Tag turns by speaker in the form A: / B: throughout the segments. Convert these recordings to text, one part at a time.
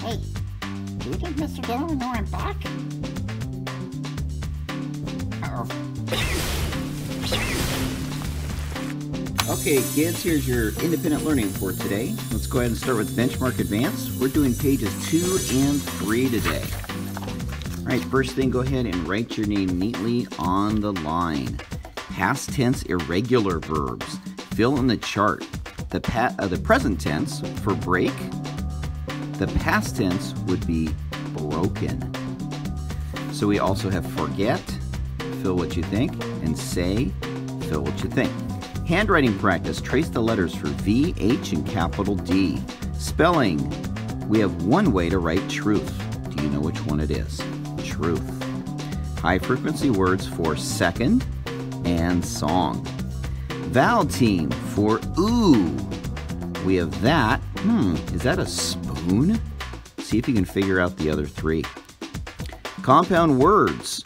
A: Hey, do you think Mr. Dillon will know I'm back?
B: Okay, kids, here's your independent learning for today. Let's go ahead and start with Benchmark Advance. We're doing pages 2 and 3 today. All right, first thing, go ahead and write your name neatly on the line. Past tense irregular verbs. Fill in the chart. The, pa- uh, the present tense for break, the past tense would be broken. So we also have forget, fill what you think, and say, fill what you think. Handwriting practice, trace the letters for V, H, and capital D. Spelling, we have one way to write truth. Do you know which one it is? Truth. High frequency words for second and song. Vowel team for ooh. We have that. Hmm, is that a spoon? See if you can figure out the other three. Compound words.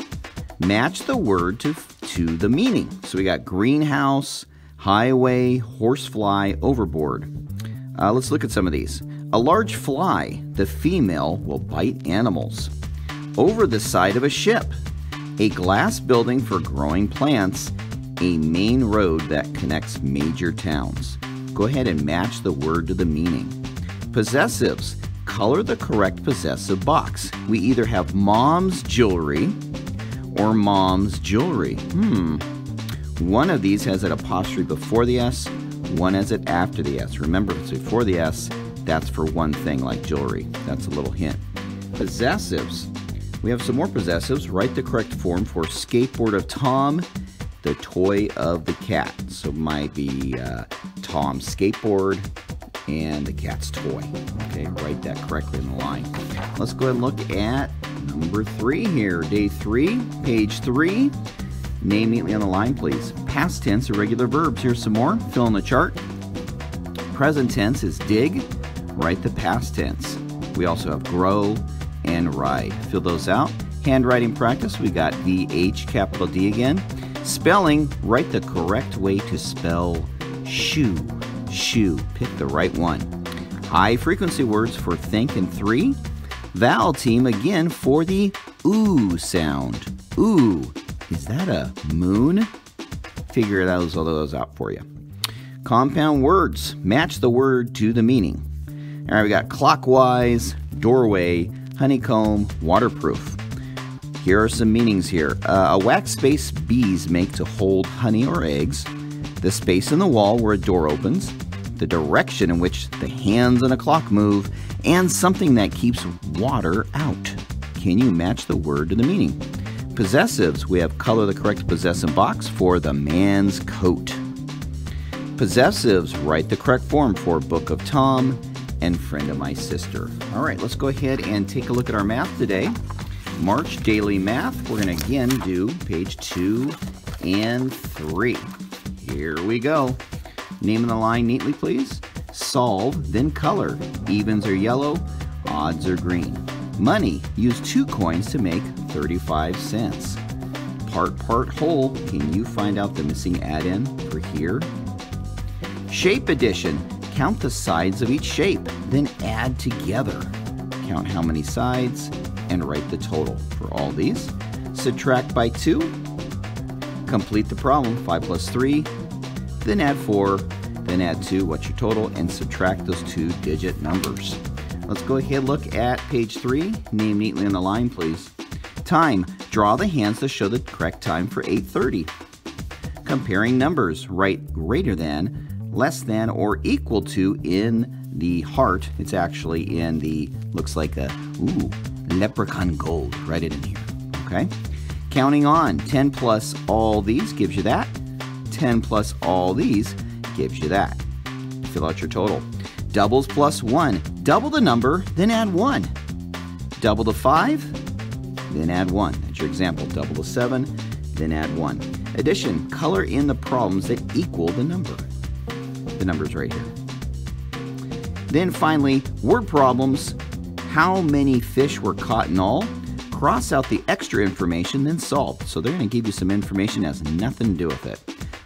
B: Match the word to, to the meaning. So we got greenhouse, highway, horsefly, overboard. Uh, let's look at some of these. A large fly, the female will bite animals. Over the side of a ship, a glass building for growing plants, a main road that connects major towns. Go ahead and match the word to the meaning. Possessives, color the correct possessive box. We either have mom's jewelry or mom's jewelry. Hmm, one of these has an apostrophe before the S, one has it after the S. Remember, if it's before the S, that's for one thing, like jewelry. That's a little hint. Possessives. We have some more possessives. Write the correct form for skateboard of Tom, the toy of the cat. So might be uh, Tom's skateboard and the cat's toy. Okay, write that correctly in the line. Let's go ahead and look at number three here. Day three, page three. Name neatly on the line, please. Past tense, irregular verbs. Here's some more. Fill in the chart. Present tense is dig. Write the past tense. We also have grow and ride. Fill those out. Handwriting practice. We got VH, capital D again. Spelling. Write the correct way to spell shoe. Shoe. Pick the right one. High frequency words for think and three. Vowel team again for the ooh sound. Ooh. Is that a moon? Figure those all those out for you. Compound words match the word to the meaning. All right, we got clockwise, doorway, honeycomb, waterproof. Here are some meanings here. Uh, a wax space bees make to hold honey or eggs. The space in the wall where a door opens. The direction in which the hands on a clock move. And something that keeps water out. Can you match the word to the meaning? Possessives, we have color the correct possessive box for the man's coat. Possessives, write the correct form for Book of Tom and Friend of My Sister. All right, let's go ahead and take a look at our math today. March Daily Math, we're going to again do page two and three. Here we go. Name in the line neatly, please. Solve, then color. Evens are yellow, odds are green. Money, use two coins to make 35 cents. Part, part, whole, can you find out the missing addend for here? Shape addition, count the sides of each shape, then add together. Count how many sides and write the total for all these. Subtract by 2, complete the problem, 5 plus 3, then add 4, then add 2, what's your total, and subtract those two digit numbers. Let's go ahead and look at page 3. Name neatly on the line, please. Time. Draw the hands to show the correct time for 8.30. Comparing numbers. Write greater than, less than, or equal to in the heart. It's actually in the, looks like a, ooh, leprechaun gold. Write it in here. Okay? Counting on. 10 plus all these gives you that. 10 plus all these gives you that. Fill out your total. Doubles plus 1. Double the number, then add 1. Double the 5, then add 1. That's your example. Double the 7, then add 1. Addition. Color in the problems that equal the number. The number's right here. Then finally, word problems. How many fish were caught in all? Cross out the extra information, then solve. So they're going to give you some information that has nothing to do with it.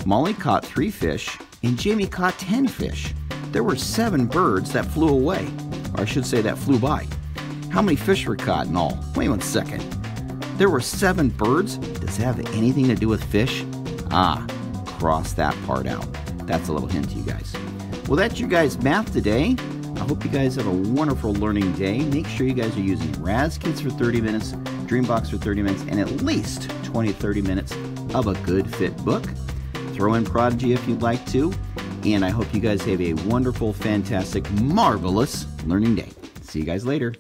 B: Molly caught three fish, and Jamie caught 10 fish. there were seven birds that flew away. Or I should say that flew by. How many fish were caught in all? Wait one second. There were seven birds? Does that have anything to do with fish? Ah, cross that part out. That's a little hint to you guys. Well, that's you guys' math today. I hope you guys have a wonderful learning day. Make sure you guys are using Raz-Kids for 30 minutes, Dreambox for 30 minutes, and at least 20 30 minutes of a good fit book. Throw in Prodigy if you'd like to. And I hope you guys have a wonderful, fantastic, marvelous learning day. See you guys later.